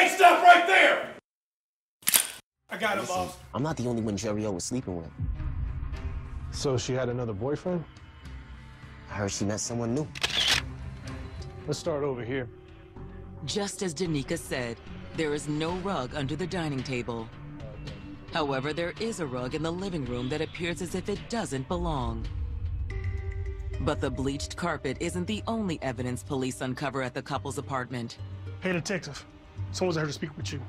Hey, stop right there! I got him, boss. I'm not the only one Jeriel was sleeping with. So she had another boyfriend? I heard she met someone new. Let's start over here. Just as Danica said, there is no rug under the dining table. However, there is a rug in the living room that appears as if it doesn't belong. But the bleached carpet isn't the only evidence police uncover at the couple's apartment. Hey, detective. Someone's here to speak with you.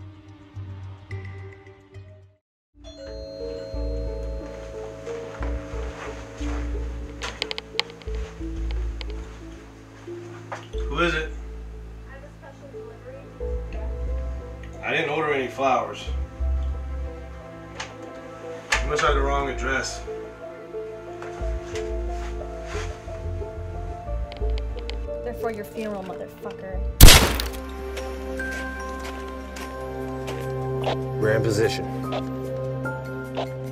Who is it? I have a special delivery. I didn't order any flowers. You must have the wrong address. They're for your funeral, motherfucker. We're in position.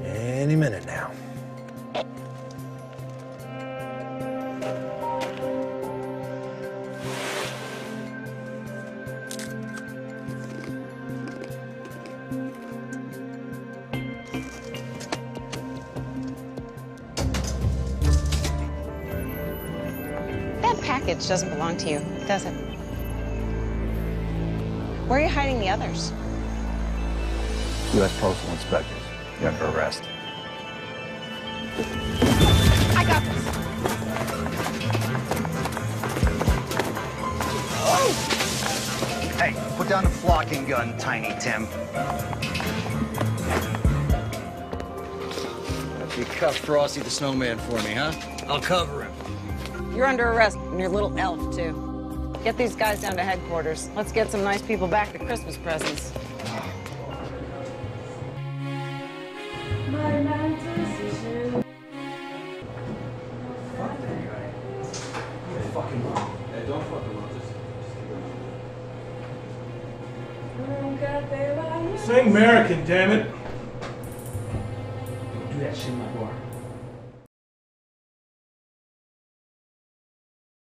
Any minute now. That package doesn't belong to you, does it? Where are you hiding the others? U.S. Postal Inspectors. You're under arrest. I got this. Hey, put down the flocking gun, Tiny Tim. You cuffed Frosty the Snowman for me, huh? I'll cover him. You're under arrest, and your little elf, too. Get these guys down to headquarters. Let's get some nice people back to Christmas presents. Sing American, damn it. Do that shit in my bar.